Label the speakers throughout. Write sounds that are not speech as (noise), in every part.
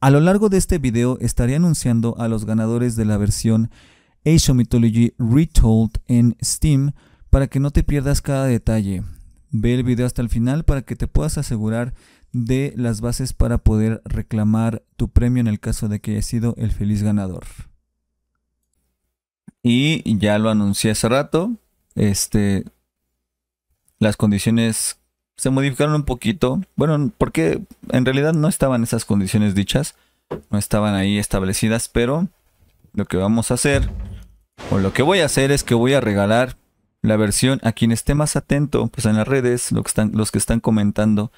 Speaker 1: A lo largo de este video estaré anunciando a los ganadores de la versión Age of Mythology Retold en Steam para que no te pierdas cada detalle. Ve el video hasta el final para que te puedas asegurar de las bases para poder reclamar tu premio en el caso de que hayas sido el feliz ganador. Y ya lo anuncié hace rato. Este. Las condiciones se modificaron un poquito. Bueno, porque en realidad no estaban esas condiciones dichas. No estaban ahí establecidas. Pero lo que vamos a hacer. O lo que voy a hacer es que voy a regalar la versión a quien esté más atento. Pues en las redes. Lo que están, los que están comentando.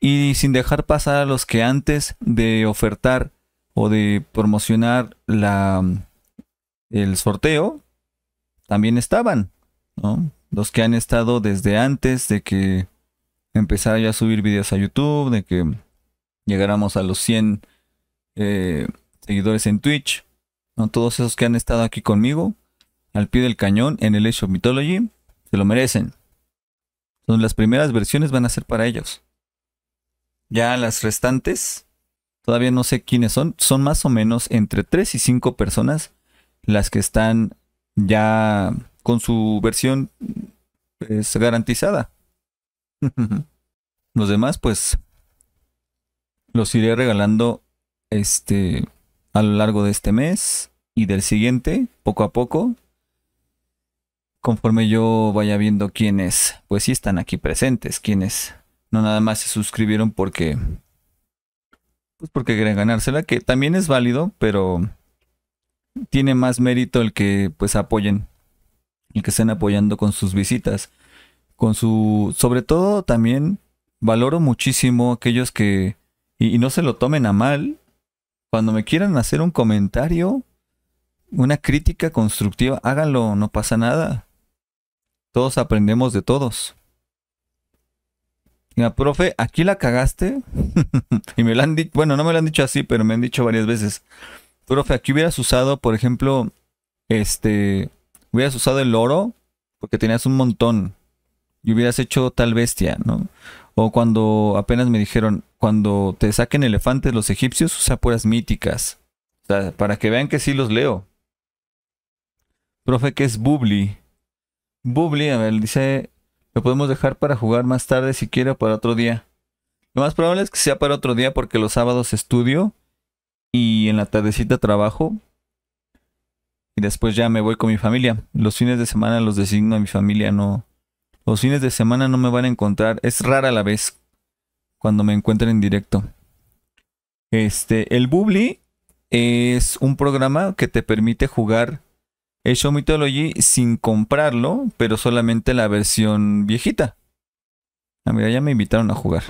Speaker 1: Y sin dejar pasar a los que antes de ofertar o de promocionar la, el sorteo, también estaban, ¿no? Los que han estado desde antes de que empezara ya a subir videos a YouTube, de que llegáramos a los 100 eh, seguidores en Twitch, ¿no? Todos esos que han estado aquí conmigo, al pie del cañón, en el Age of Mythology, se lo merecen. Son las primeras versiones van a ser para ellos. Ya las restantes, todavía no sé quiénes son. Son más o menos entre 3 y 5 personas las que están ya con su versión pues, garantizada. (laughs) Los demás, pues, los iré regalando este a lo largo de este mes y del siguiente, poco a poco. Conforme yo vaya viendo quiénes, pues sí están aquí presentes, quiénes no nada más se suscribieron porque pues porque quieren ganársela, que también es válido, pero tiene más mérito el que pues apoyen, el que estén apoyando con sus visitas, con su, sobre todo también valoro muchísimo aquellos que, y, no se lo tomen a mal, cuando me quieran hacer un comentario, una crítica constructiva, háganlo, no pasa nada. Todos aprendemos de todos. Mira, profe, aquí la cagaste. (laughs) y me lo han dicho, bueno, no me lo han dicho así, pero me han dicho varias veces. Profe, aquí hubieras usado, por ejemplo, este, hubieras usado el oro porque tenías un montón y hubieras hecho tal bestia, ¿no? O cuando apenas me dijeron, cuando te saquen elefantes los egipcios, usa puras míticas. O sea, para que vean que sí los leo. Profe, ¿qué es Bubli? Bubli, a ver, dice lo podemos dejar para jugar más tarde si quiere para otro día. Lo más probable es que sea para otro día porque los sábados estudio y en la tardecita trabajo. Y después ya me voy con mi familia. Los fines de semana los designo a mi familia, no. Los fines de semana no me van a encontrar. Es rara la vez cuando me encuentren en directo. Este, el Bubli es un programa que te permite jugar Show Mythology sin comprarlo, pero solamente la versión viejita. Ah, mira, ya me invitaron a jugar.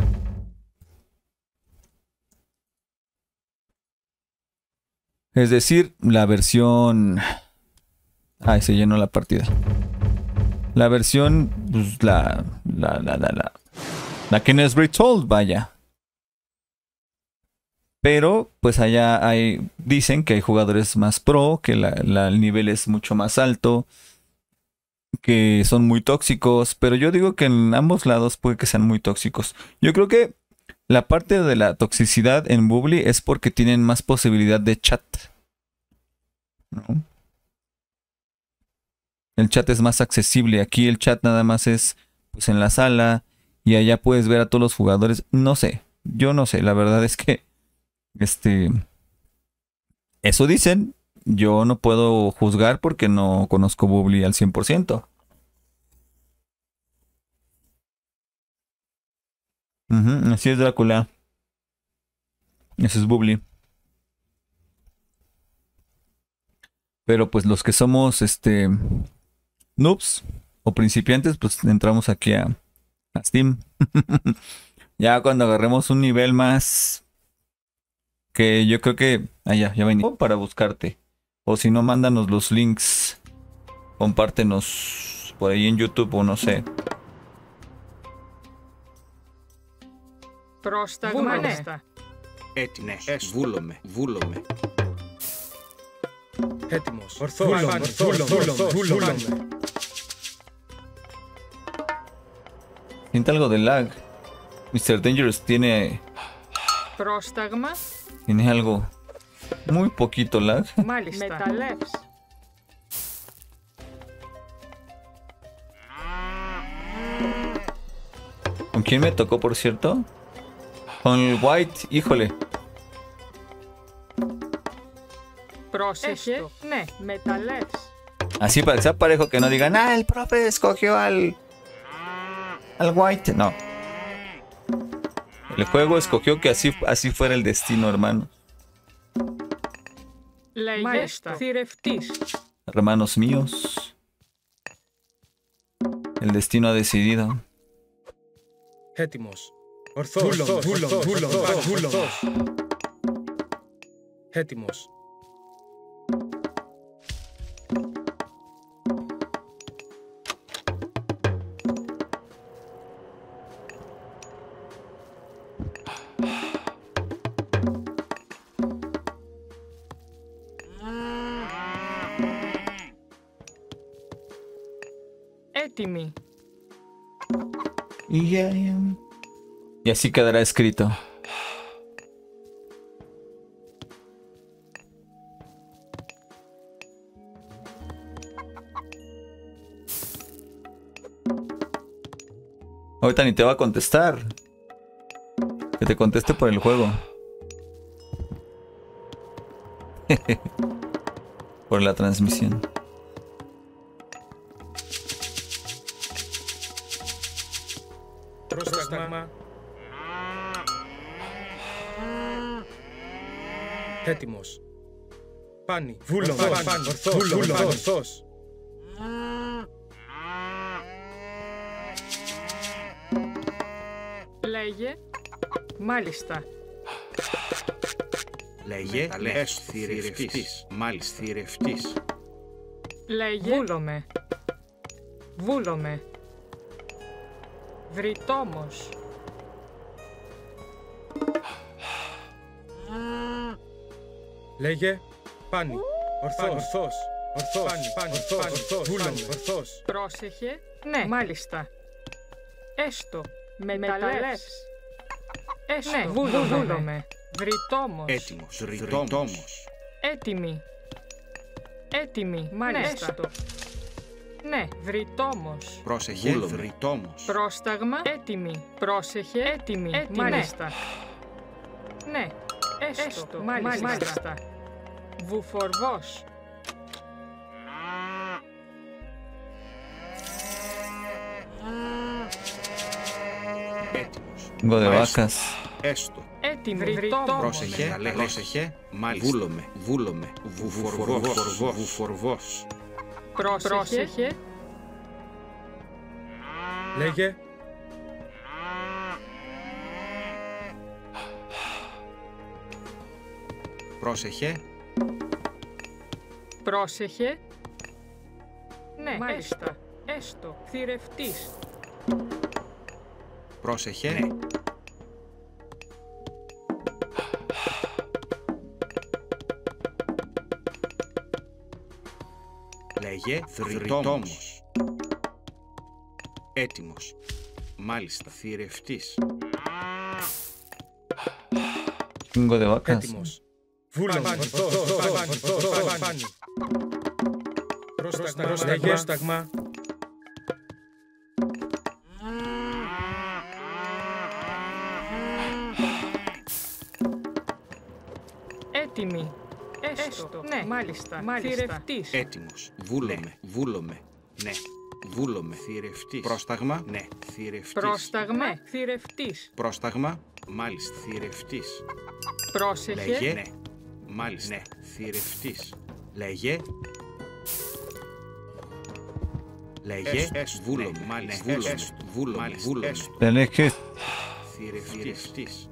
Speaker 1: Es decir, la versión... Ay, se llenó la partida. La versión, pues la... La, la, la, la... La que no es retold, vaya. Pero pues allá hay, dicen que hay jugadores más pro, que el nivel es mucho más alto, que son muy tóxicos, pero yo digo que en ambos lados puede que sean muy tóxicos. Yo creo que la parte de la toxicidad en Bubbly es porque tienen más posibilidad de chat. El chat es más accesible. Aquí el chat nada más es pues en la sala y allá puedes ver a todos los jugadores. No sé, yo no sé, la verdad es que este. Eso dicen. Yo no puedo juzgar porque no conozco Bubbly al 100%. así es Drácula. Eso es Bubbly. Pero pues los que somos este noobs o principiantes, pues entramos aquí a, a Steam. (laughs) ya cuando agarremos un nivel más que yo creo que. Ah, ya, ya venía. Para buscarte. O si no, mándanos los links. Compártenos por ahí en YouTube o no sé. Siente algo de lag. Mr. Dangerous tiene...
Speaker 2: Próstagma.
Speaker 1: Tiene algo... Muy poquito lag.
Speaker 2: Malestar.
Speaker 1: ¿Con quién me tocó, por cierto? Con el White, híjole.
Speaker 2: Proceso. Este,
Speaker 1: Así para que sea parejo que no digan, ah, el profe escogió al al white. No. El juego escogió que así, así fuera el destino, hermano. Hermanos míos. El destino ha decidido.
Speaker 3: Hétimos.
Speaker 2: Timmy.
Speaker 1: Y ya. Y así quedará escrito. Ahorita ni te va a contestar. Que te conteste por el juego. (laughs) por la transmisión.
Speaker 2: Λέγε. Μάλιστα.
Speaker 4: Λέγε. Λες θηρευτής. Μάλιστα. Θηρευτής.
Speaker 2: Λέγε. Βούλομε. Βούλομε. Βρυτόμος.
Speaker 3: Λέγε. Πάνι. Ορθός. Ορθός. Ορθός. Πάνι. Ορθός. Ορθός.
Speaker 2: Πρόσεχε. Ναι. Μάλιστα. Έστω. Με μεταλλέ. Έστω. Ναι. Βούλωμε. Βρυτόμο.
Speaker 4: Έτοιμος. Βρυτόμο.
Speaker 2: Έτοιμη. Έτοιμη. Μάλιστα. Ναι, έστω. Ναι, βρυτόμο.
Speaker 4: Πρόσεχε, βρυτόμο.
Speaker 2: Πρόσταγμα, έτοιμη. Πρόσεχε, έτοιμη. έτοιμη. Μάλιστα. Ναι, έστω, έστω. μάλιστα. μάλιστα. Βουφορβός.
Speaker 4: Γκο
Speaker 1: δε βάκας
Speaker 4: Έστω
Speaker 2: Έτοιμο
Speaker 4: Πρόσεχε, πρόσεχε. Μάλιστα. Βούλομε, βούλομε Βουφορβός.
Speaker 2: Πρόσεχε.
Speaker 3: Λέγε.
Speaker 4: Πρόσεχε.
Speaker 2: Πρόσεχε. Ναι. Μάλιστα. Έστω. Θηρευτής.
Speaker 4: Πρόσεχε. Ναι. Λέγε θρητόμος. Έτοιμος. Μάλιστα. Θηρευτής.
Speaker 1: Tengo de vacas.
Speaker 3: Έτοιμος. Βούλον. Ορθός. Ορθός. Ορθός. Πάνι. Πρόσταγμα. Λέγε. Πρόσταγμα.
Speaker 2: Έτοιμη. Έστω. Ναι. Μάλιστα. Μάλιστα. Θηρευτής.
Speaker 4: Έτοιμος. Βούλομαι. Βούλομαι. Ναι. Βούλομαι. Θηρευτής. Πρόσταγμα. Ναι. Θηρευτής.
Speaker 2: Πρόσταγμα. Θηρευτής.
Speaker 4: Πρόσταγμα. Μάλιστα. Θηρευτής.
Speaker 2: Πρόσεχε.
Speaker 4: Λέγε. Ναι. Μάλιστα. Ναι. Θηρευτής. Λέγε. Λέγε. Βούλομαι. Μάλιστα. Βούλομαι. Βούλομαι. Βούλομαι.
Speaker 1: Tenés que.
Speaker 4: Θηρευτής.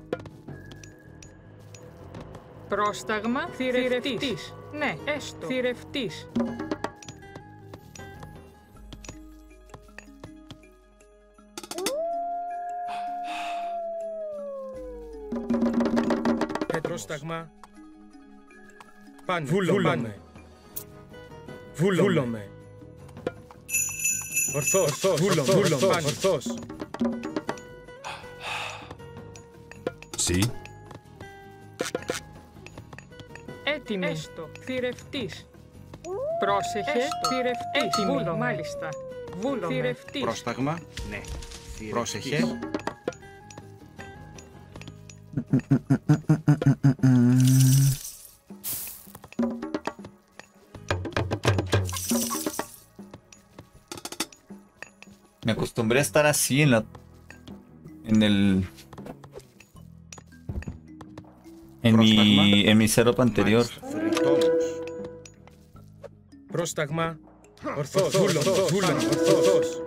Speaker 2: Πρόσταγμα. Θηρευτής. Ναι. Έστω. Θηρευτής.
Speaker 3: Πρόσταγμα. Πάνι. Βούλομαι. Βούλομαι. Ορθός. Ορθός. Βούλομαι. Πάνι. Ορθός.
Speaker 5: Sí,
Speaker 2: Έτοιμη. Έστω. Θηρευτής. Πρόσεχε. Έστω. Θηρευτής. Έτοιμη. Βούλομαι. Μάλιστα. Βούλομαι. Θηρευτής.
Speaker 4: Πρόσταγμα. Ναι. Πρόσεχε.
Speaker 1: Me acostumbré a estar así en la. En el. En mi, en mi setup anterior.
Speaker 4: Θρητόμος.
Speaker 3: Πρόσταγμα. Ορθός. Βούλομαι. Βούλομαι. Ορθός.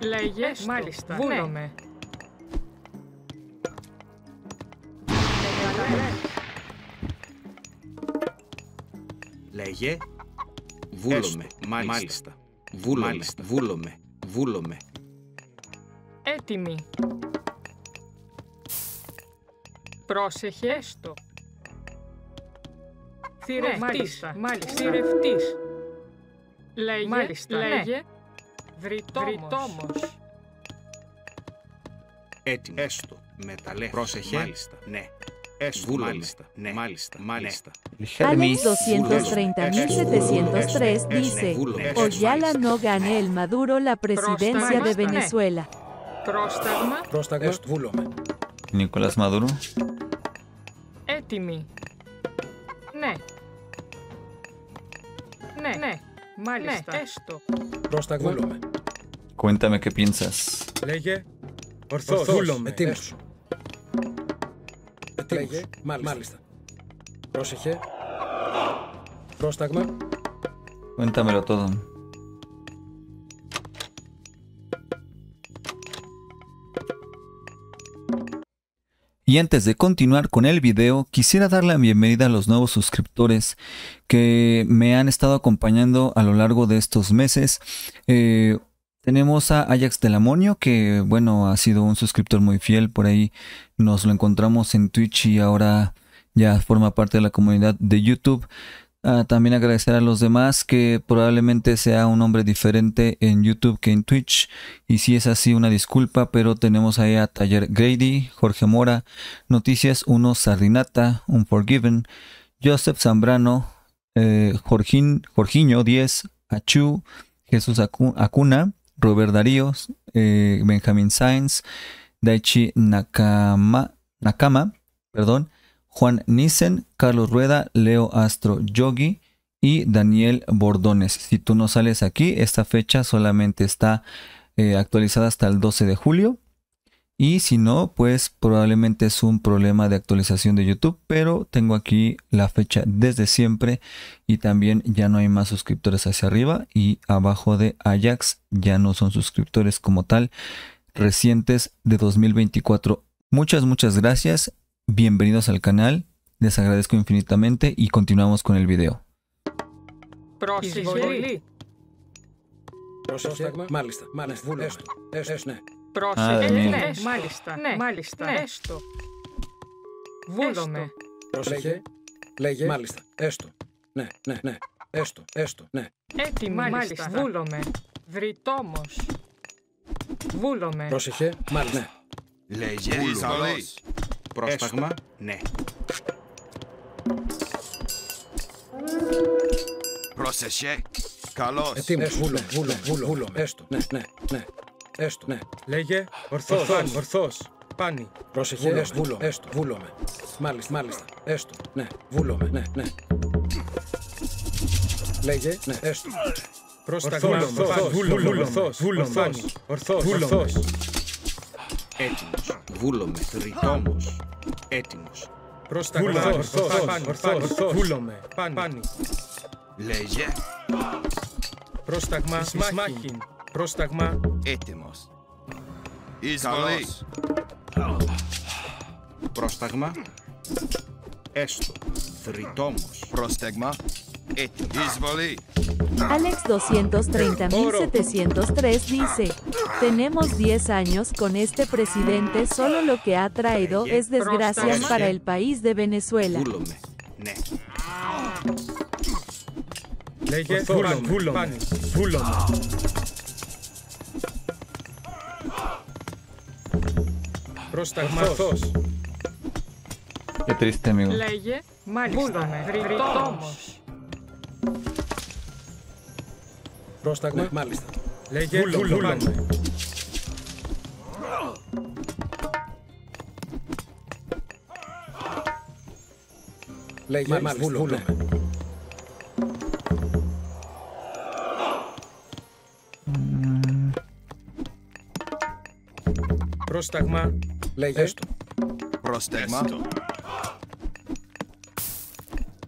Speaker 2: Λέγε. Μάλιστα. Βούλομαι.
Speaker 4: Λέγε. Βούλομαι. Μάλιστα. Βούλομαι. Βούλομαι. Βούλομαι.
Speaker 2: Έτοιμη. Πρόσεχε. Έστω. Θηρευτής. Μάλιστα. Μάλιστα. Θηρευτής. Λέγε. Μάλιστα. Λέγε. Βρυτόμος. Βρυτόμος.
Speaker 4: Έτοιμο. Έστω. Μεταλλέ. Πρόσεχε. Μάλιστα. Ναι. Έστω. Βούλομαι. Μάλιστα. Ναι. Μάλιστα. Μάλιστα.
Speaker 1: Hermes.
Speaker 5: Alex 230.703 dice, Oyala no gane el Maduro la presidencia de Venezuela.
Speaker 2: Πρόσταγμα.
Speaker 3: Πρόσταγμα. Βούλομαι.
Speaker 1: Nicolás Maduro.
Speaker 2: Έτοιμη. Ναι. Ναι. Ναι. Μάλιστα. Ναι. Έστω.
Speaker 3: Πρόσταγμα. Βούλομαι.
Speaker 1: Cuéntame qué piensas.
Speaker 3: Λέγε. Ορθός. Βούλομαι. Ετοίμος. Λέγε. Μάλιστα. Πρόσεχε. Πρόσταγμα.
Speaker 1: Cuéntamelo todo. Y antes de continuar con el video, quisiera dar la bienvenida a los nuevos suscriptores que me han estado acompañando a lo largo de estos meses. Eh, tenemos a Ajax del Amonio, que bueno, ha sido un suscriptor muy fiel. Por ahí nos lo encontramos en Twitch y ahora ya forma parte de la comunidad de YouTube. Ah, también agradecer a los demás que probablemente sea un nombre diferente en YouTube que en Twitch. Y si es así, una disculpa, pero tenemos ahí a Taller Grady, Jorge Mora, Noticias 1 Sardinata, Unforgiven, Joseph Zambrano, eh, Jorgin, Jorginho 10, Achu, Jesús Acu- Acuna, Robert Daríos, eh, Benjamin Sainz, Daichi Nakama, Nakama, perdón, Juan Nissen, Carlos Rueda, Leo Astro Yogi y Daniel Bordones. Si tú no sales aquí, esta fecha solamente está eh, actualizada hasta el 12 de julio. Y si no, pues probablemente es un problema de actualización de YouTube, pero tengo aquí la fecha desde siempre y también ya no hay más suscriptores hacia arriba y abajo de Ajax ya no son suscriptores como tal recientes de 2024. Muchas, muchas gracias Bienvenidos al canal. Les agradezco infinitamente y continuamos con el video.
Speaker 2: Προσεισβολή.
Speaker 3: Πρόσταγμα. Μάλιστα. Μάλιστα. Βούλομαι. Έστω. Ναι.
Speaker 2: Πρόσεχε.
Speaker 1: ναι.
Speaker 2: Ναι. Μάλιστα. Ναι. Μάλιστα. Έστω. Βούλομαι.
Speaker 3: Πρόσεχε. Λέγε. Μάλιστα. Έστω. Ναι. Ναι. Ναι. Έστω. Έστω. Ναι.
Speaker 2: Έτοιμη. Μάλιστα. Βούλομαι. Βρυτόμος. Βούλομαι.
Speaker 3: Πρόσεχε. Μάλιστα. Ναι.
Speaker 6: Λέγε εισβολή.
Speaker 4: Πρόσταγμα, Έστω. ναι.
Speaker 6: Πρόσεχε. Καλώ.
Speaker 3: Ετοίμω. Βούλο, βούλο, βούλο, βούλο. Έστω. Ναι, ναι, ναι. Έστω. Ναι. Λέγε. Ορθός. Ορθός. Πάνι. Πρόσεχε. Έστω. Βούλο. Έστω. Βούλο με. Μάλιστα, μάλιστα. Έστω. Ναι. Βούλο με. Ναι, ναι. Λέγε. Ναι. Έστω. Πρόσταγμα. Ορθός. Ορθός. Ορθός. Ορθός. Ορθός. Ορθός.
Speaker 4: Έτοιμος. Βούλομαι. Θρητόμος. Έτοιμος.
Speaker 3: Πρόσταγμα. Ορθός. Ορθός. Βούλομαι. Πάνι.
Speaker 6: Λέγε
Speaker 3: Πρόσταγμα. Σμάχιν. Πρόσταγμα.
Speaker 6: έτοιμος. Εισβολή.
Speaker 4: Πρόσταγμα. Έστω. Θρητόμος.
Speaker 6: Πρόσταγμα.
Speaker 5: Alex 230703 dice, tenemos 10 años con este presidente, solo lo que ha traído es desgracias para el país de Venezuela.
Speaker 1: Qué triste, amigo.
Speaker 2: Leye,
Speaker 3: Πρόσταγμα. Μάλιστα. Λέγε βούλομαι. Λέγε μάλιστα. Βούλομαι. Πρόσταγμα. Λέγε. Έστω.
Speaker 6: Πρόσταγμα.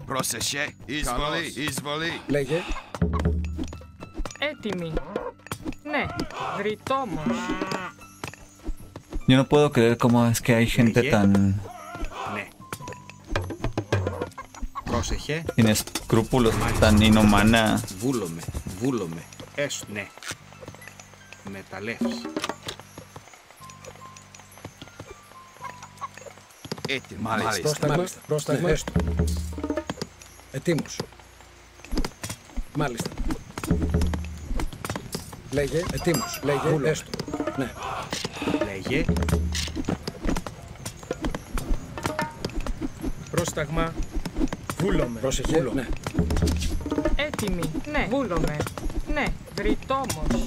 Speaker 6: Πρόσεχε. Εισβολή. Εισβολή.
Speaker 3: Λέγε.
Speaker 2: Ναι, βρητό.
Speaker 1: Yo no puedo creer cómo es que hay gente tan
Speaker 4: ναι. Πρόσεχε.
Speaker 1: Είναι σκρούπουλο, ήταν ηνωμάνα.
Speaker 4: Βούλομαι, βούλομαι. Έστω, ναι. Μεταλλεύσει.
Speaker 6: Έτοιμος.
Speaker 4: Μάλιστα.
Speaker 3: Πρόσταγμα, μάλιστα. πρόσταγμα. Ναι. Έτοιμος. Μάλιστα. Λέγε. Ετοίμος. Λέγε. Έστω. Ναι.
Speaker 4: Λέγε.
Speaker 3: Πρόσταγμα. Βούλομαι. Πρόσεχε. Ναι.
Speaker 2: Έτοιμη. Ναι. Βούλομαι. Ναι. Βρυτόμος.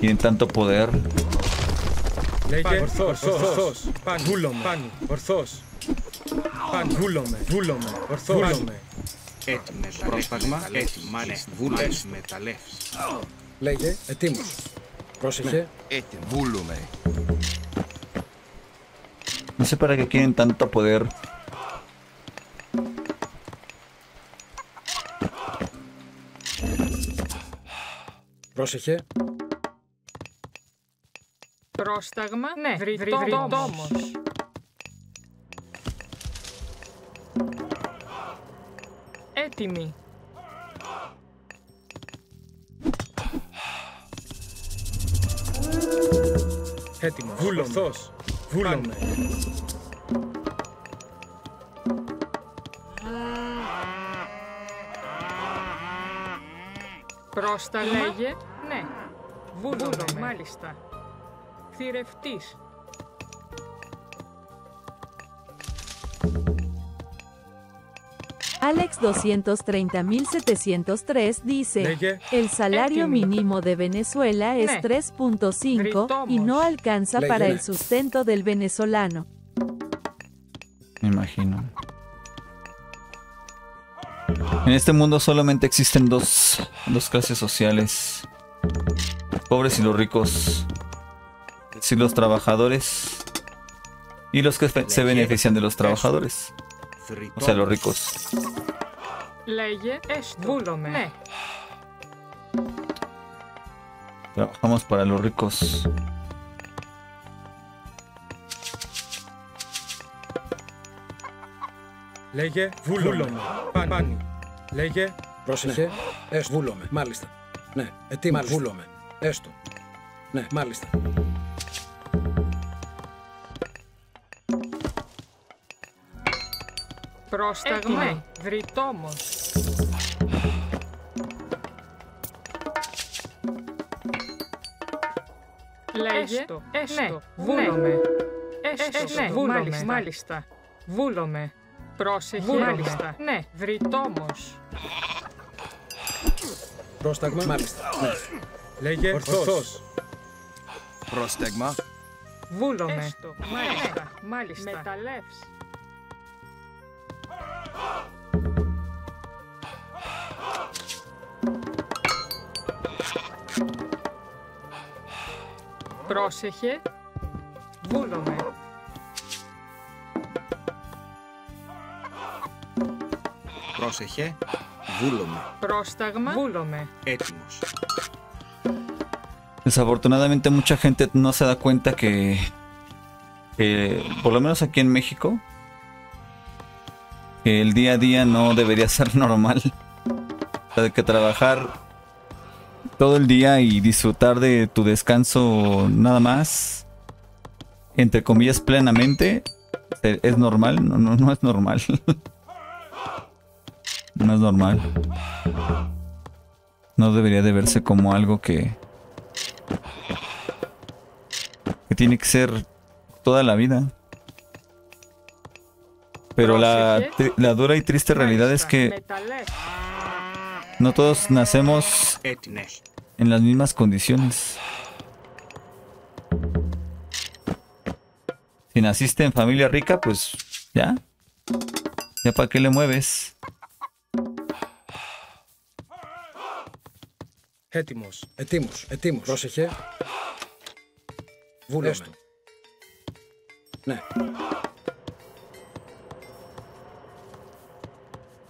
Speaker 1: Tienen tanto poder.
Speaker 3: Λέγε. Ορθός. Ορθός. Παν. Βούλομαι. Παν. Ορθός. Παν. Βούλομαι. Βούλομαι. Ορθός. Βούλομαι.
Speaker 4: Έτοιμο. Πρόσταγμα. Έτοιμο. Μάλιστα. Βούλες. Μεταλλεύς.
Speaker 3: Λέγε. Ετοίμος. Πρόσεχε.
Speaker 6: Έτοιμο. Βούλουμε.
Speaker 1: No sé para qué quieren tanto poder.
Speaker 3: Πρόσεχε.
Speaker 2: Πρόσταγμα. Ναι. Βρυτόμος. Έτοιμη.
Speaker 3: έτοιμοι. Έτοιμος. Βούλο. Βούλαμε.
Speaker 2: Πρόστα λέγε. Ναι. Βούλο. Μάλιστα. Θηρευτής.
Speaker 5: Alex 230.703 dice, el salario mínimo de Venezuela es 3.5 y no alcanza para el sustento del venezolano.
Speaker 1: Me imagino. En este mundo solamente existen dos, dos clases sociales. Pobres y los ricos. Es decir, los trabajadores y los que se benefician de los trabajadores. O sea, los ricos.
Speaker 2: Λέγε. Έστω. Βούλομαι. Ναι.
Speaker 1: Trabajamos para los ricos.
Speaker 3: Λέγε. Βούλομαι. Παν. Πάνι. Λέγε. Πρόσεχε. Έστω. Βούλομαι. Μάλιστα. Ναι. Ετοίμος. Βούλομαι. Έστω. Ναι. Μάλιστα.
Speaker 2: Πρόσταγμα. Ναι. Βρυτόμος. Λέγε. Έστω. Έστω. Ναι. Βούλομαι. Έστω. Ναι. Βούλομαι. Μάλιστα. Βούλομαι. Πρόσεχε. Μάλιστα. Ναι. Βρυτόμος.
Speaker 3: Πρόσταγμα. Μάλιστα. Ναι. Λέγε. Ορθός.
Speaker 6: Πρόσταγμα.
Speaker 2: Βούλομαι. Έστω. Μάλιστα. Μάλιστα. Μεταλλεύς. Πρόσεχε. Βούλομαι.
Speaker 4: Πρόσεχε. Βούλομαι.
Speaker 2: Πρόσταγμα. Βούλομαι.
Speaker 4: Έτοιμος.
Speaker 1: Desafortunadamente mucha gente no se da cuenta que, que, por lo menos aquí en México, el día a día no debería ser (laughs) normal. O sea, de que trabajar todo el día y disfrutar de tu descanso nada más, entre comillas plenamente, e- es normal. No, no, no es normal. (laughs) no es normal. No debería de verse como algo que, que tiene que ser toda la vida. Pero la, tri- la dura y triste realidad es que
Speaker 2: Μεταλλές.
Speaker 1: no todos nacemos
Speaker 4: έτη, ναι.
Speaker 1: en las mismas condiciones. Si naciste en familia rica, pues ya. Ya para qué le mueves.
Speaker 3: Έτοιμος. Ετοίμος. Ετοίμος. Πρόσεχε. Βούλομαι. Έστω. Ναι.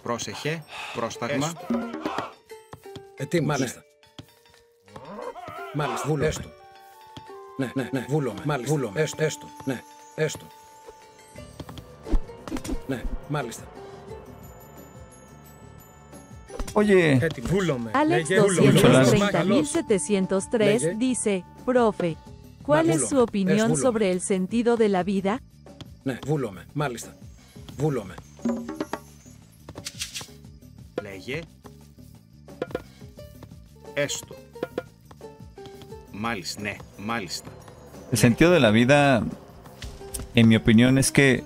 Speaker 4: Πρόσεχε, πρόσταγμα,
Speaker 3: Έστω. Ετοίμος. Μάλιστα. Μάλιστα. Βούλομαι. Έστω. Ναι, ναι, ναι. Βούλομαι. Μάλιστα. Βούλομαι. Έστω. Έστω. Ναι. Έστω. Ναι. Μάλιστα.
Speaker 1: Oye,
Speaker 3: Έτοιμος. Βούλομαι.
Speaker 5: Alex
Speaker 3: Λέγε. Βούλομαι.
Speaker 5: 230.703
Speaker 3: Λέγε.
Speaker 5: dice, profe, ¿cuál
Speaker 3: Ma,
Speaker 5: es
Speaker 3: vulo.
Speaker 5: su opinión
Speaker 3: Es vulo.
Speaker 5: sobre el sentido de la vida?
Speaker 3: Ναι. Βούλομαι. Μάλιστα. Βούλομαι.
Speaker 4: λέγε. Έστω. Μάλιστα, ναι, μάλιστα.
Speaker 1: el sentido de la vida, en mi opinión, es que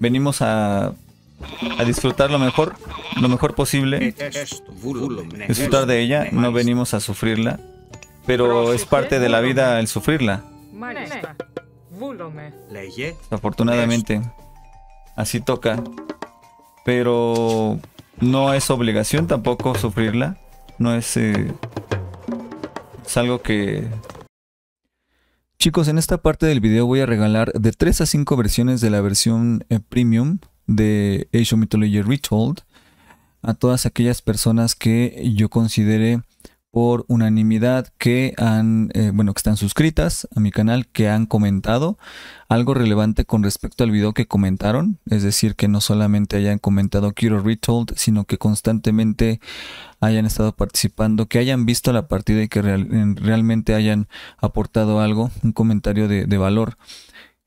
Speaker 1: venimos a, a disfrutar lo mejor, lo mejor posible,
Speaker 4: Ε, έστω, βούλομαι, ναι.
Speaker 1: disfrutar
Speaker 4: έστω,
Speaker 1: de ella,
Speaker 4: ναι,
Speaker 1: no
Speaker 4: μάλιστα.
Speaker 1: venimos a sufrirla, pero es parte de la vida el sufrirla.
Speaker 2: Μάλιστα. Βούλομαι.
Speaker 4: Λέγε,
Speaker 1: Afortunadamente, así toca. Pero no es obligación tampoco sufrirla. No es. eh, es algo que. Chicos, en esta parte del video voy a regalar de 3 a 5 versiones de la versión eh, premium de Age Mythology Retold a todas aquellas personas que yo considere por unanimidad que han, eh, bueno, que están suscritas a mi canal, que han comentado algo relevante con respecto al video que comentaron, es decir, que no solamente hayan comentado Quiero Retold, sino que constantemente hayan estado participando, que hayan visto la partida y que real- en- realmente hayan aportado algo, un comentario de, de valor.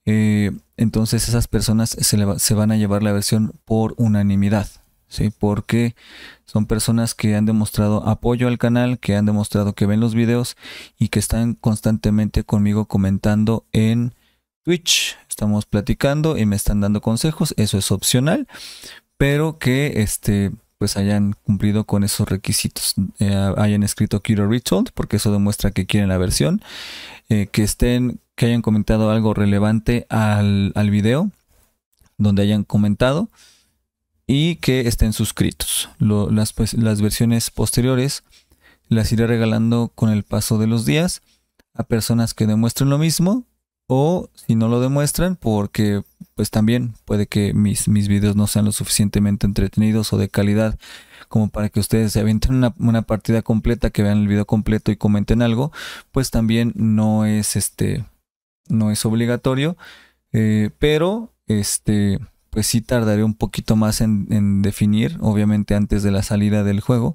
Speaker 1: Eh, entonces esas personas se, le va- se van a llevar la versión por unanimidad, ¿sí? Porque son personas que han demostrado apoyo al canal, que han demostrado que ven los videos y que están constantemente conmigo comentando en Twitch. Estamos platicando y me están dando consejos. Eso es opcional, pero que este pues hayan cumplido con esos requisitos. Eh, hayan escrito Quiero Retold, porque eso demuestra que quieren la versión. Eh, que estén, que hayan comentado algo relevante al, al video, donde hayan comentado. Y que estén suscritos. Las, pues, las versiones posteriores las iré regalando con el paso de los días a personas que demuestren lo mismo o si no lo demuestran porque pues también puede que mis, mis videos no sean lo suficientemente entretenidos o de calidad como para que ustedes se avienten una, una partida completa, que vean el video completo y comenten algo, pues también no es este no es obligatorio, eh, pero este pues sí tardaré un poquito más en, definir, obviamente antes de la salida del juego,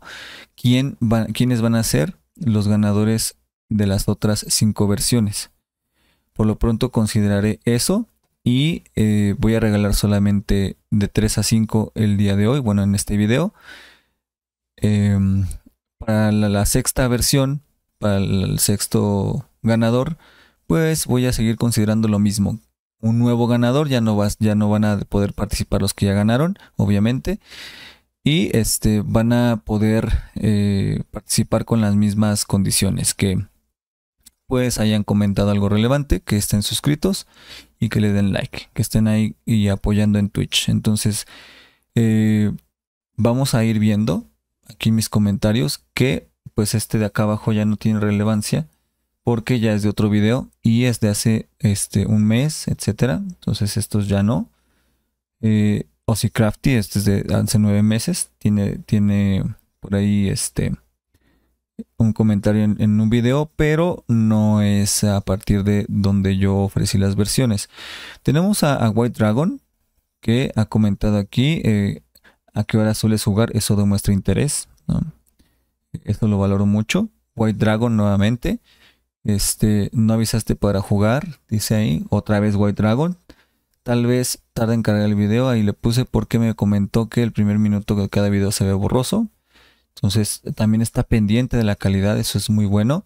Speaker 1: quién quiénes van a ser los ganadores de las otras cinco versiones. Por lo pronto consideraré eso y eh, voy a regalar solamente de 3 a 5 el día de hoy, bueno, en este video. Em, para la, sexta versión, para el sexto ganador, pues voy a seguir considerando lo mismo. Un nuevo ganador, ya no, vas, ya no van a poder participar los que ya ganaron, obviamente. Y este van a poder eh, participar con las mismas condiciones que pues hayan comentado algo relevante, que estén suscritos y que le den like, que estén ahí y apoyando en Twitch. Entonces, eh, vamos a ir viendo aquí mis comentarios que pues este de acá abajo ya no tiene relevancia porque ya es de otro video y es de hace este un mes, etcétera. Entonces estos ya no. Eh, Ozzy Crafty, este es de hace nueve meses, tiene, tiene por ahí este un comentario en, un video, pero no es a partir de donde yo ofrecí las versiones. Tenemos a, White Dragon que ha comentado aquí eh, a qué hora sueles jugar, eso demuestra interés. ¿no? Eso lo valoro mucho. White Dragon nuevamente. Este, no avisaste para jugar, dice ahí, otra vez White Dragon. Tal vez tarde en cargar el video, ahí le puse porque me comentó que el primer minuto de cada video se ve borroso. Entonces también está pendiente de la calidad, eso es muy bueno.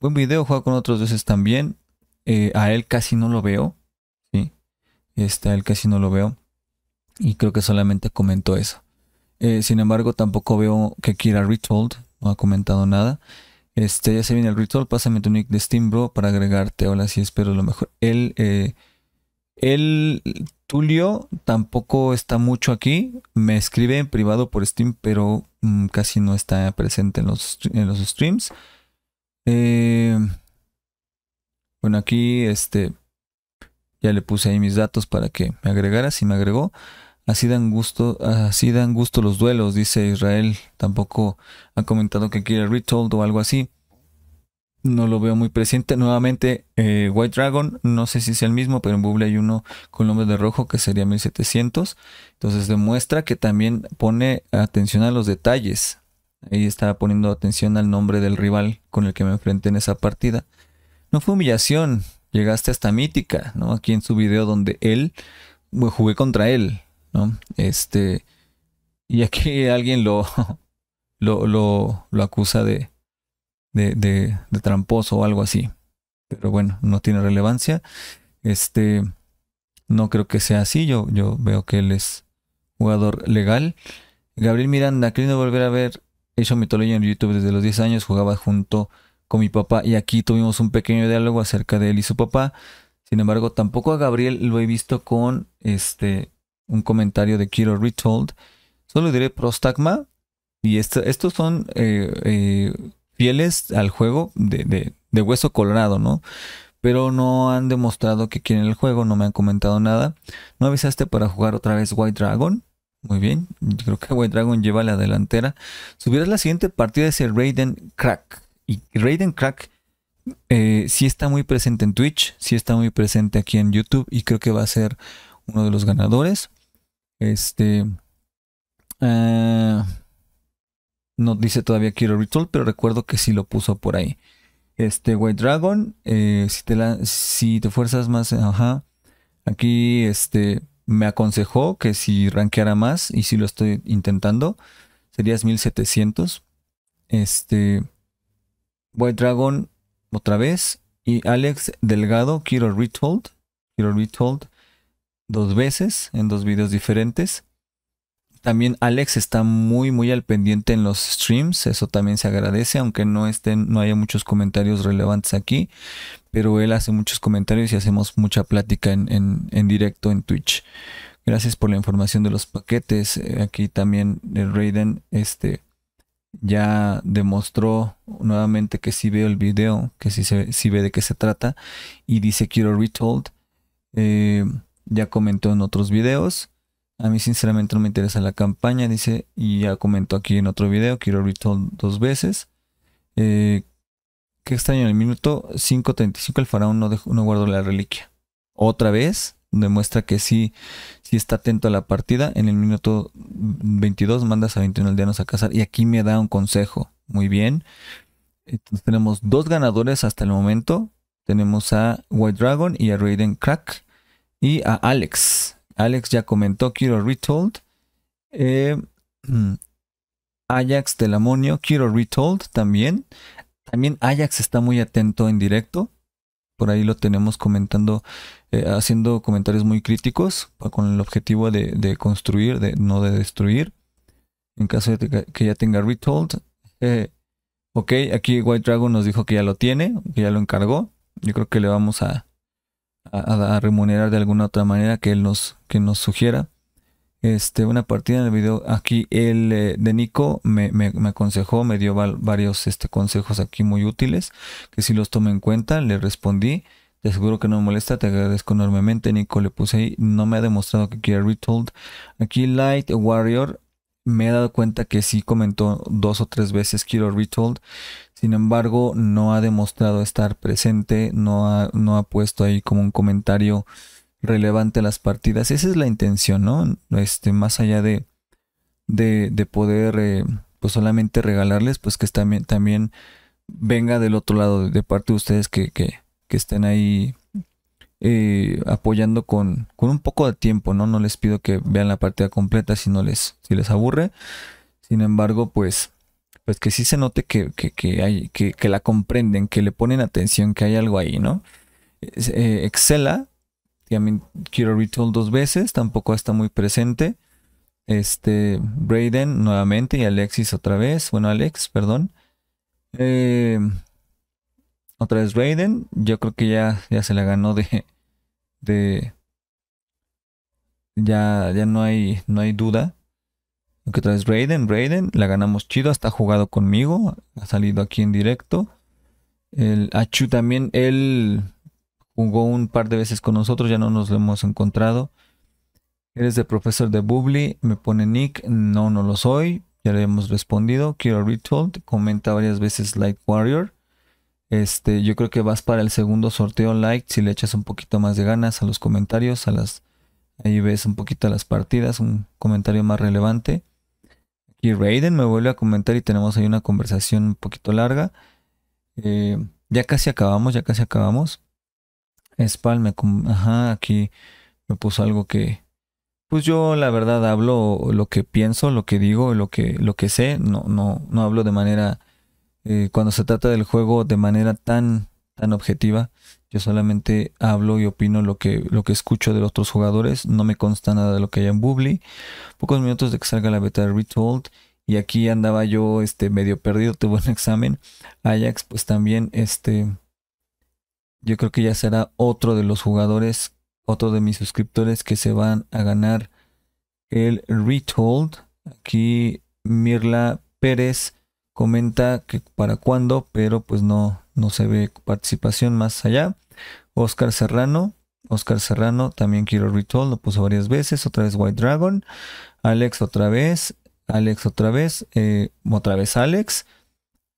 Speaker 1: Buen video, juega con otros veces también. Eh, a él casi no lo veo. Sí. Este, a él casi no lo veo. Y creo que solamente comentó eso. Eh, sin embargo, tampoco veo que quiera Retold. No ha comentado nada. Este, ya se viene el Retold. Pásame tu nick de Steam, bro, para agregarte. Hola, sí, espero lo mejor. Él, eh, Tulio, tampoco está mucho aquí. Me escribe en privado por Steam, pero mm, casi no está presente en los, en los streams. Eh, bueno, aquí este ya le puse ahí mis datos para que me agregara. Si me agregó, así dan gusto, así dan gusto los duelos, dice Israel. Tampoco ha comentado que quiere retold o algo así. No lo veo muy presente. Nuevamente, eh, White Dragon, no sé si sea el mismo, pero en Bubble hay uno con nombre de rojo que sería 1700. Entonces demuestra que también pone atención a los detalles. Ahí estaba poniendo atención al nombre del rival con el que me enfrenté en esa partida. No fue humillación, llegaste hasta mítica, ¿no? Aquí en su video donde él, jugué contra él, Este, y aquí alguien lo, (laughs) lo, lo, acusa de, de, de, tramposo o algo así. Pero bueno, no tiene relevancia. Este, no creo que sea así. Yo, yo veo que él es jugador legal. Gabriel Miranda, queriendo volver a ver Age Mythology en YouTube desde los 10 años, jugaba junto con mi papá y aquí tuvimos un pequeño diálogo acerca de él y su papá. Sin embargo, tampoco a Gabriel lo he visto con este un comentario de Kiro Retold. Solo diré Prostagma. Y estos son eh, eh, fieles al juego de, de, hueso colorado, ¿no? Pero no han demostrado que quieren el juego, no me han comentado nada. ¿No avisaste para jugar otra vez White Dragon? Muy bien, yo creo que White Dragon lleva la delantera. Subirás la siguiente partida de ese Raiden Crack. Y Raiden Crack eh, sí está muy presente en Twitch, sí está muy presente aquí en YouTube y creo que va a ser uno de los ganadores. Este... Eh, no dice todavía quiero Retool, pero recuerdo que sí lo puso por ahí. Este White Dragon, eh, si, te la, si te fuerzas más, ajá. Aquí este me aconsejó que si rankeara más, y si lo estoy intentando, serías 1700. Este White Dragon otra vez. Y Alex Delgado, quiero Retold. Quiero Retold dos veces en dos videos diferentes. También Alex está muy muy al pendiente en los streams, eso también se agradece, aunque no estén, no haya muchos comentarios relevantes aquí, pero él hace muchos comentarios y hacemos mucha plática en, directo en Twitch. Gracias por la información de los paquetes. Eh, aquí también el Raiden este, ya demostró nuevamente que sí veo el video, que sí, se, ve de qué se trata y dice quiero retold. Eh, ya comentó en otros videos. A mí sinceramente no me interesa la campaña, dice, y ya comentó aquí en otro video, quiero retold dos veces. Eh, qué extraño, en el minuto 5.35 el faraón no, dejó, no guardó la reliquia. Otra vez, demuestra que sí, sí está atento a la partida. En el minuto 22 mandas a 21 aldeanos a cazar y aquí me da un consejo. Muy bien. Entonces tenemos dos ganadores hasta el momento. Tenemos a White Dragon y a Raiden Crack y a Alex. Alex ya comentó, quiero retold. Eh, Ajax del Amonio, quiero retold también. También Ajax está muy atento en directo. Por ahí lo tenemos comentando, eh, haciendo comentarios muy críticos con el objetivo de, construir, de, no de destruir. En caso de que ya tenga retold. Eh, ok, aquí White Dragon nos dijo que ya lo tiene, que ya lo encargó. Yo creo que le vamos a, a, remunerar de alguna otra manera que él nos, que nos sugiera. Este, una partida en el video aquí el eh, de Nico me, me, aconsejó, me dio varios este, consejos aquí muy útiles que si los tome en cuenta, le respondí. Te aseguro que no me molesta, te agradezco enormemente. Nico le puse ahí, no me ha demostrado que quiera retold. Aquí Light Warrior me he dado cuenta que sí comentó dos o tres veces quiero retold. Sin embargo, no ha demostrado estar presente, no ha, no ha puesto ahí como un comentario relevante a las partidas. Esa es la intención, ¿no? Este, más allá de, de, poder eh, pues solamente regalarles, pues que también, también venga del otro lado, de parte de ustedes que, que, que estén ahí eh, apoyando con, con, un poco de tiempo, ¿no? No les pido que vean la partida completa si no les, si les aburre. Sin embargo, pues, pues que sí se note que, que, hay, que, la comprenden, que le ponen atención, que hay algo ahí, ¿no? Eh, Excela también quiero Retold dos veces, tampoco está muy presente. Este, Brayden nuevamente y Alexis otra vez. Bueno, Alex, perdón. Eh, otra vez Brayden. Yo creo que ya, ya se la ganó de. de ya, ya no hay, no hay duda. Que otra vez Brayden, Brayden, la ganamos chido, hasta ha jugado conmigo, ha salido aquí en directo. El Achu también, él jugó un par de veces con nosotros, ya no nos lo hemos encontrado. Eres de profesor de Bubbly, me pone Nick, no, no lo soy, ya le hemos respondido. Quiero Retold, comenta varias veces Light Warrior. Este, yo creo que vas para el segundo sorteo like si le echas un poquito más de ganas a los comentarios, a las ahí ves un poquito las partidas, un comentario más relevante. Aquí Raiden me vuelve a comentar y tenemos ahí una conversación un poquito larga. Eh, ya casi acabamos, ya casi acabamos. Spal me ajá, aquí me puso algo que pues yo la verdad hablo lo que pienso, lo que digo, lo que lo que sé, no no no hablo de manera eh, cuando se trata del juego de manera tan tan objetiva. Yo solamente hablo y opino lo que lo que escucho de los otros jugadores, no me consta nada de lo que hay en Bubbly. Pocos minutos de que salga la beta de Retold y aquí andaba yo este medio perdido, (laughs) tuve un examen. Ajax pues también este yo creo que ya será otro de los jugadores, otro de mis suscriptores que se van a ganar el Retold. Aquí Mirla Pérez comenta que para cuándo, pero pues no, no se ve participación más allá. Oscar Serrano, Oscar Serrano, también quiero Retold, lo puso varias veces, otra vez White Dragon. Alex otra vez, Alex otra vez, eh, otra vez Alex.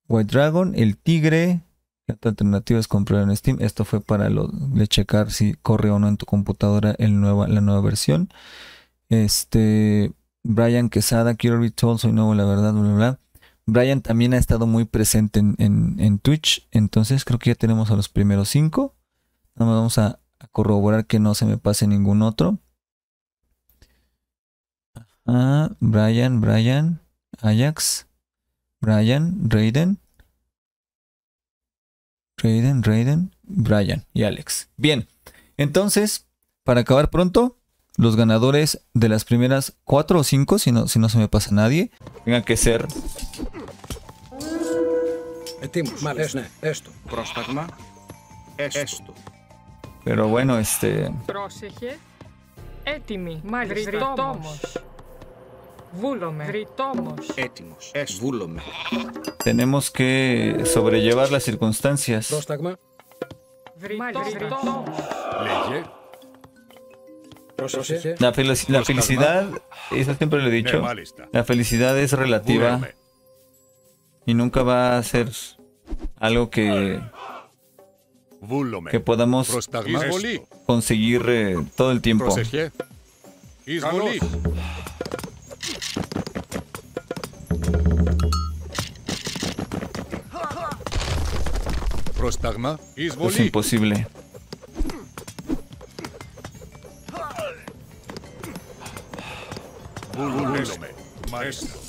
Speaker 1: White Dragon, el Tigre, ¿Qué alternativa es comprar en Steam? Esto fue para lo, de checar si corre o no en tu computadora el nueva, la nueva versión. Este, Brian Quesada, quiero Retold, soy nuevo, la verdad, bla, bla, bla. Brian también ha estado muy presente en, en, Twitch, entonces creo que ya tenemos a los primeros cinco. vamos a, corroborar que no se me pase ningún otro. Brian, Brian, Ajax, Brian, Raiden. Raiden, Raiden, Brian y Alex. Bien, entonces, para acabar pronto, los ganadores de las primeras cuatro o cinco, si no, si no se me pasa nadie, tengan que ser.
Speaker 4: Esto. Esto.
Speaker 1: Pero bueno, este. Tenemos que sobrellevar las circunstancias. La, la felicidad, eso siempre lo he dicho, la felicidad es relativa y nunca va a ser algo que que podamos conseguir eh, todo el tiempo. Es imposible.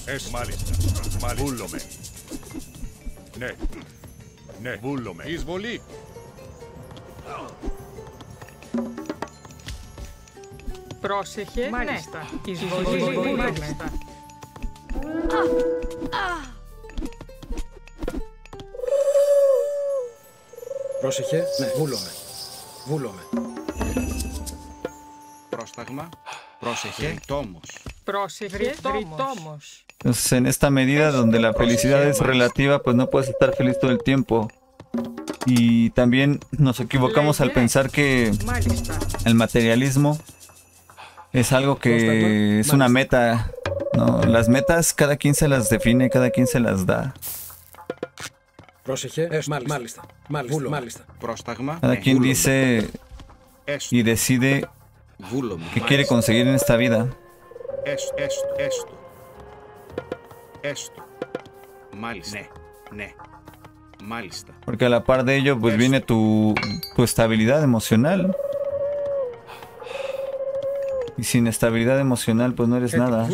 Speaker 1: Es Ναι. Ναι. Βούλο με. Εισβολή.
Speaker 2: Πρόσεχε. Μάλιστα. Ναι. Εισβολή. Εισβολή. Μάλιστα. Α, α.
Speaker 3: Πρόσεχε. Ναι. Βούλο με. Βούλο με.
Speaker 4: Πρόσταγμα. Πρόσεχε. Τόμος.
Speaker 2: Πρόσεχε. τόμος
Speaker 1: Entonces, en esta medida donde la felicidad es relativa, pues no puedes estar feliz todo el tiempo. Y también nos equivocamos al pensar que el materialismo es algo que es una meta. ¿no? Las metas cada quien se las define, cada quien se las da. Cada quien dice y decide qué quiere conseguir en esta vida.
Speaker 4: Esto, esto, esto. Esto.
Speaker 1: Porque a la par de ello, pues viene tu, tu estabilidad emocional. Y sin estabilidad emocional, pues no eres nada.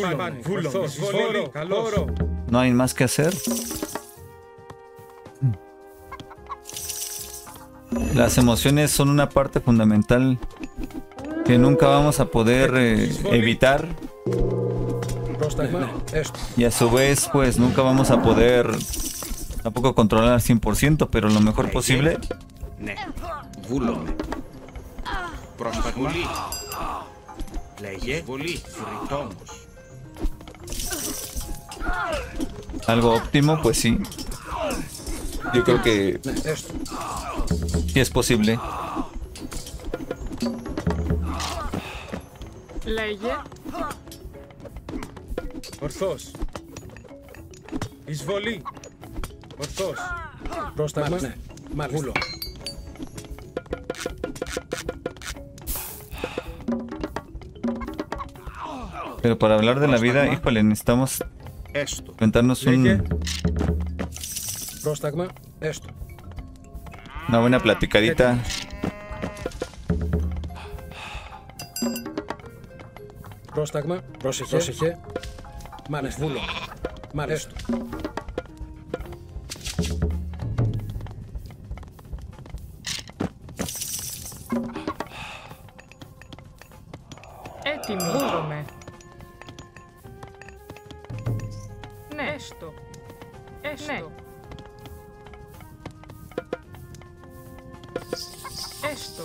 Speaker 1: No hay más que hacer. Las emociones son una parte fundamental que nunca vamos a poder eh, evitar y a su vez, pues nunca vamos a poder tampoco controlar al 100%, pero lo mejor posible. Algo óptimo, pues sí. Yo creo que sí es posible.
Speaker 2: Leye.
Speaker 3: Ορθός. Εισβολή. Ορθός. Πρόσταγμα. Ναι. Μάλιστα. Βούλο.
Speaker 1: pero para hablar de la vida híjole necesitamos
Speaker 4: Έστω.
Speaker 1: inventarnos
Speaker 3: Λέγε.
Speaker 1: un,
Speaker 3: Πρόσταγμα. Έστω.
Speaker 1: una buena platicadita
Speaker 3: Πρόσταγμα. Πρόσεχε. Πρόσεχε. Μάλιστα. Βούλο. Μάλιστα. Έστω.
Speaker 2: Έτοιμη. Βούλομαι. Ναι. Έστω. Έστω. Ναι. Έστω.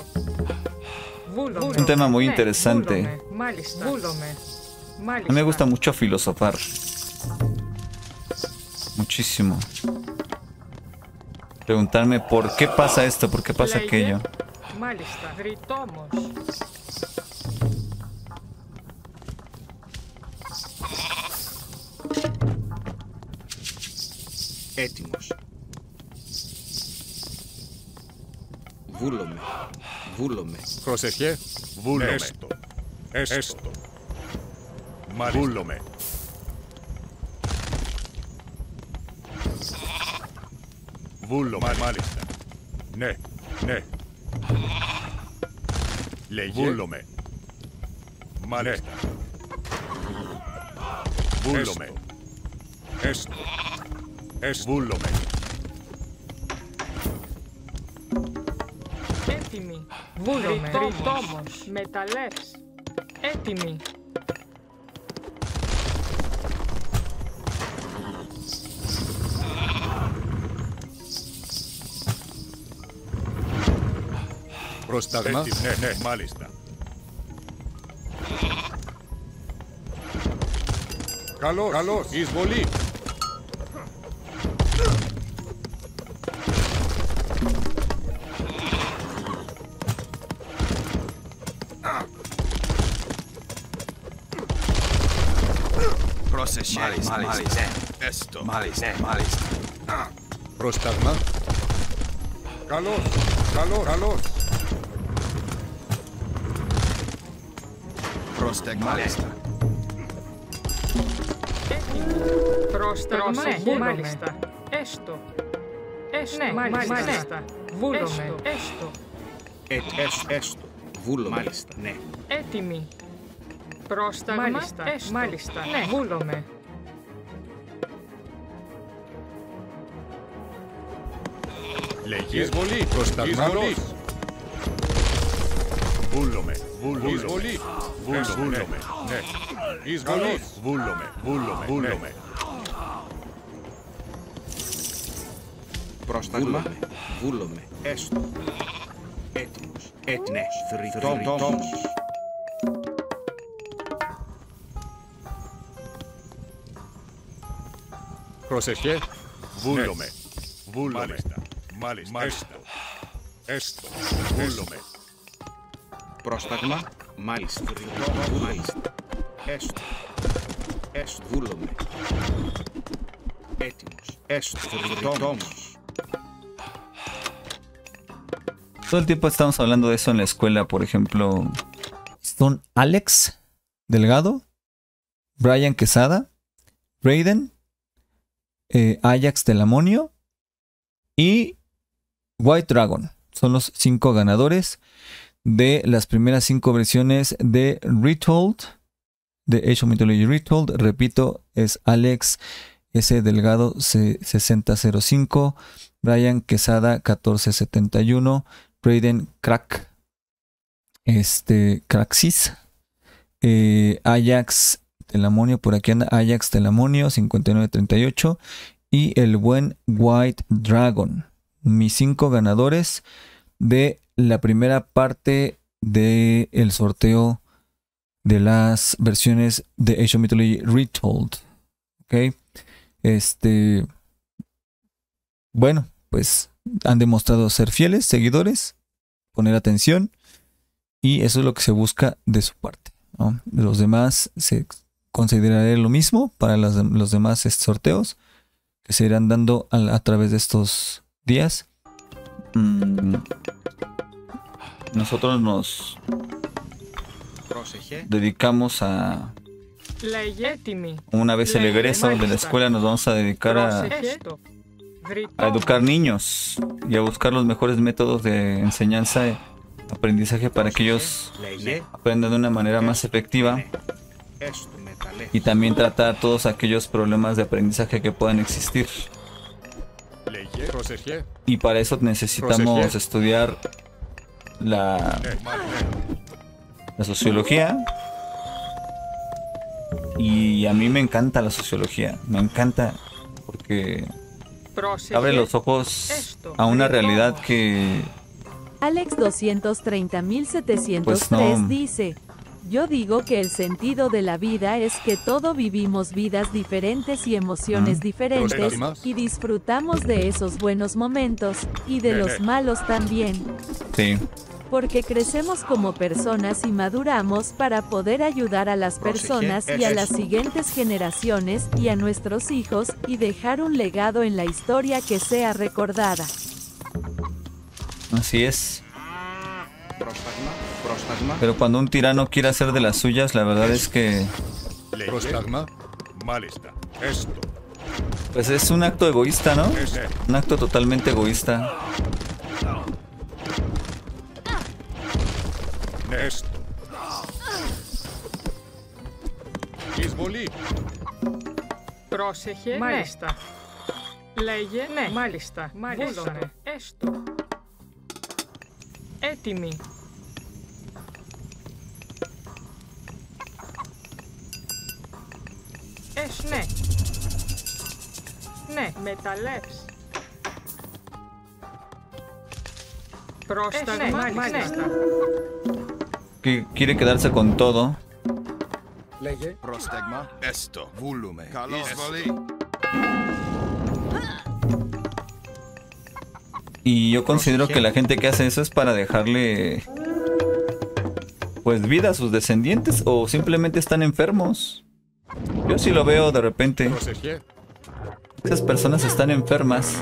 Speaker 2: Βούλομαι.
Speaker 1: un tema muy
Speaker 2: Ναι,
Speaker 1: interesante
Speaker 2: βούλομαι. Μάλιστα. Βούλομαι.
Speaker 1: a
Speaker 2: Μάλιστα.
Speaker 1: mí me gusta mucho filosofar muchísimo preguntarme por qué pasa esto por qué pasa
Speaker 2: Λέγε.
Speaker 1: aquello
Speaker 2: Μάλιστα. Γρητόμος.
Speaker 4: Έτοιμος. Βούλομαι. Βούλομαι.
Speaker 7: Προσεχέ. Βούλομαι. Έστω. Έστω. Βούλομαι. Βούλομαι. Μάλιστα. Ναι. Ναι. Λέγε. Βούλομαι. Μάλιστα. Βούλομαι. Έστω. Έστω. Βούλομαι.
Speaker 2: Έτοιμη. Βούλομαι. Γρητόμος. Μεταλλεύς. Έτοιμη.
Speaker 7: Σίγουρο τάγμα. Ναι, ναι, μάλιστα. Καλό, καλό, εισβολή.
Speaker 6: Πρόσεχε,
Speaker 4: μάλιστα, μάλιστα. Ναι.
Speaker 6: Έστω.
Speaker 4: Μάλιστα, ναι. μάλιστα.
Speaker 7: Προσταγμά. Καλό, καλό, καλό.
Speaker 6: Πρόσταγμα.
Speaker 4: Μάλιστα.
Speaker 2: Έτοιμη. Πρόσταγμα.
Speaker 8: Προσέχε.
Speaker 2: Μάλιστα. Έστω. Έστω. Ναι, μάλιστα. Βούλομαι. Έστω.
Speaker 4: Ε- Έστω. Έστω. Βούλομαι. Μάλιστα. Ναι.
Speaker 2: Έτοιμη. Πρόσταγμα.
Speaker 8: Μάλιστα.
Speaker 2: Έστω.
Speaker 8: Μάλιστα.
Speaker 2: Ναι, βούλομαι.
Speaker 7: Λέγε. Εισβολή. Πρόσταγμα. Εισβολή. Βούλομαι. Βούλο. Βούλο. Βούλο. Βούλο. Ναι. Βούλο. Βούλο. Βούλο. Βούλο.
Speaker 4: Πρόσταγμα. Βούλο. Έστω. Έτοιμος. Έτοιμος. Θρητόμος.
Speaker 7: Προσεχέ. Βούλο. Ναι. Βούλο. Μάλιστα. Μάλιστα. Έστω. Έστω. Βούλο.
Speaker 4: Πρόσταγμα. Μάλιστα. Θρητόμος. Μάλιστα. Έστω. Έστω. Βούλομαι. Έτοιμος. Έστω. Θρητόμος.
Speaker 1: Todo el tiempo estamos hablando de eso en la escuela, por ejemplo. Son Alex Delgado, Brian Quesada, Raiden, eh, Ajax del Amonio y White Dragon. Son los cinco ganadores de las primeras cinco versiones de Retold, de Age of Mythology Retold. Repito, es Alex S. Delgado C- 6005, Brian Quesada 1471, Raiden Crack este, Craxis, eh, Ajax Telamonio, por aquí anda Ajax Telamonio 5938 y el buen White Dragon. Mis cinco ganadores de la primera parte del el sorteo de las versiones de Age of Mythology Retold. Ok. Este. Bueno, pues han demostrado ser fieles, seguidores, poner atención. Y eso es lo que se busca de su parte. De los demás se considerará lo mismo para los demás sorteos que se irán dando a través de estos días. Mm. Nosotros nos dedicamos a... Una vez el egreso de la escuela nos vamos a dedicar a, a educar niños y a buscar los mejores métodos de enseñanza y aprendizaje para que ellos aprendan de una manera más efectiva y también tratar todos aquellos problemas de aprendizaje que puedan existir. Y para eso necesitamos estudiar la, la sociología. Y a mí me encanta la sociología, me encanta porque abre los ojos a una realidad que...
Speaker 5: Alex 230.703
Speaker 1: pues no,
Speaker 5: dice, yo digo que el sentido de la vida es que todo vivimos vidas diferentes y emociones diferentes y disfrutamos de esos buenos momentos y de los malos también,
Speaker 1: sí,
Speaker 5: porque crecemos como personas y maduramos para poder ayudar a las personas y a las siguientes generaciones y a nuestros hijos y dejar un legado en la historia que sea recordada.
Speaker 1: así es.
Speaker 4: Πρόσταγμα. Πρόσταγμα.
Speaker 1: Pero cuando un tirano quiere hacer de las suyas, la verdad es que
Speaker 7: Λέγε. Πρόσταγμα. Μάλιστα. Έστω.
Speaker 1: pues es un acto egoísta, ¿no?
Speaker 7: Ναι.
Speaker 1: Un acto totalmente egoísta.
Speaker 7: Ναι, έστω. Εισβολή.
Speaker 2: Πρόσεχε. Μάλιστα. Λέγε ναι. Μάλιστα. Μάλιστα. Έστω. Έτοιμη. Εσ, ναι. Ναι, μεταλλεύς. Πρόσταγμα, μάλιστα.
Speaker 1: Que quiere quedarse con todo.
Speaker 3: Λέγε.
Speaker 6: Πρόσταγμα. Έστω. Βούλουμε. Καλώς. Εισβολή.
Speaker 1: Y yo considero que la gente que hace eso es para dejarle pues vida a sus descendientes o simplemente están enfermos. Yo sí lo veo de repente. Esas personas están enfermas.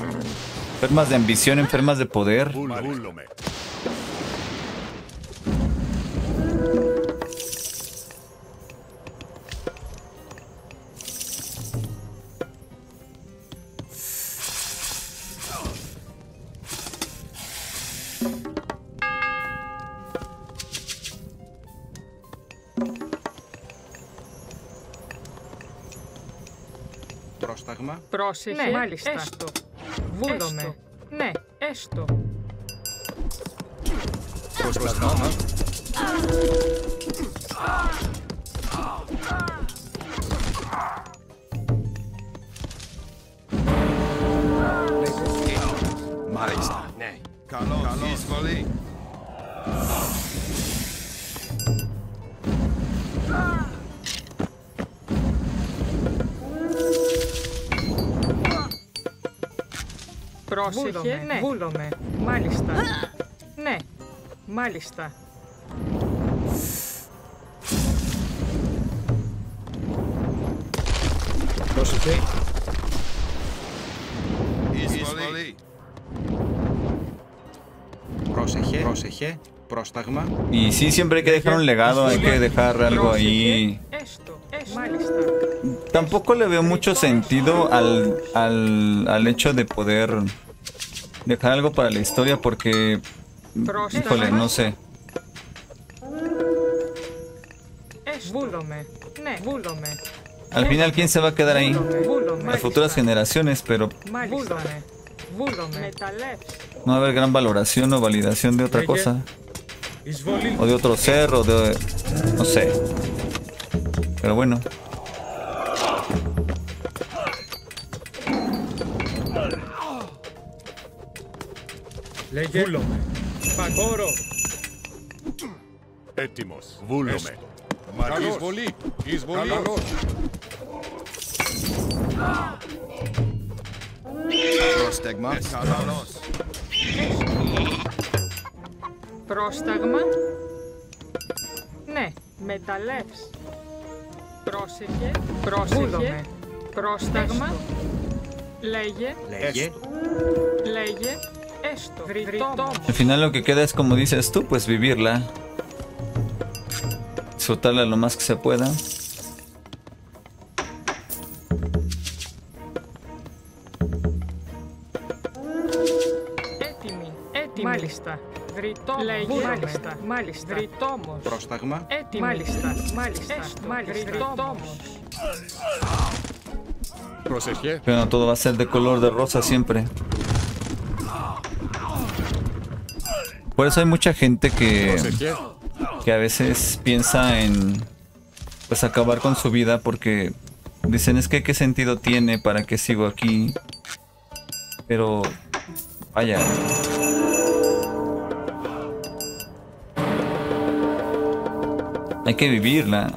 Speaker 1: Enfermas de ambición, enfermas de poder.
Speaker 2: Πρόσεχε. Ναι, μάλιστα. Έστω. Βούλομαι. Ναι, έστω.
Speaker 7: Πρόσταγμα.
Speaker 2: Πρόσεχε. Ναι. Βούλομαι. Μάλιστα. Ναι, μάλιστα.
Speaker 3: Πρόσεχε.
Speaker 6: Εισβολή.
Speaker 4: Πρόσεχε. Πρόσεχε. Πρόσταγμα.
Speaker 1: Y sí, siempre hay que dejar un legado, hay que dejar algo ahí.
Speaker 2: Έστω. Έστω. Μάλιστα.
Speaker 1: Tampoco le veo mucho sentido al, al, al hecho de poder dejar algo para la historia porque... Híjole, no sé. Al final, ¿quién se va a quedar ahí? Las futuras generaciones, pero... No va a haber gran valoración o validación de otra cosa. O de otro cerro, de... no sé. Pero bueno.
Speaker 3: Λέγε. Βούλομαι. Παγόρο.
Speaker 7: Έτοιμος.
Speaker 6: Βούλομαι.
Speaker 7: Καλός. Εισβολή. Εισβολή. Καλός.
Speaker 6: Πρόσταγμα. Καλός.
Speaker 2: Πρόσταγμα. Ναι, μεταλλεύς. Πρόσεχε, πρόσεχε. Πρόσταγμα. Λέγε,
Speaker 4: Λέγε.
Speaker 2: λέγε, έστω. Βρυτόμος.
Speaker 1: Al final lo que queda es como dices tú, pues vivirla. Disfrutarla lo más que se pueda.
Speaker 2: Έτοιμη, έτοιμη. Μάλιστα. Βρυτόμος. Λέγε, μάλιστα, μάλιστα. Βρυτόμος.
Speaker 4: Πρόσταγμα.
Speaker 2: Έτοιμη. Μάλιστα, μάλιστα. Έστω, μάλιστα. Βρυτόμος.
Speaker 7: Προσεχέ.
Speaker 1: Pero no todo va a ser de color de rosa siempre. Por eso hay mucha gente que, que a veces piensa en pues acabar con su vida porque dicen es que qué sentido tiene, para qué sigo aquí. Pero vaya. Hay que vivirla.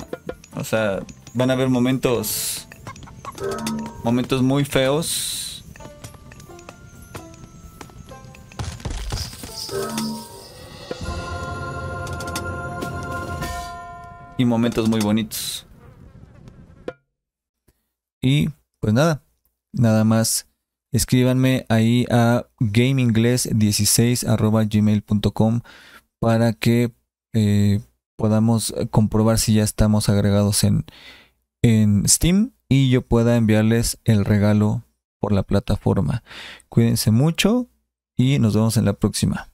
Speaker 1: O sea, van a haber momentos momentos muy feos Y momentos muy bonitos. Y pues nada, nada más. Escríbanme ahí a gameingles16 para que eh, podamos comprobar si ya estamos agregados en, en Steam y yo pueda enviarles el regalo por la plataforma. Cuídense mucho y nos vemos en la próxima.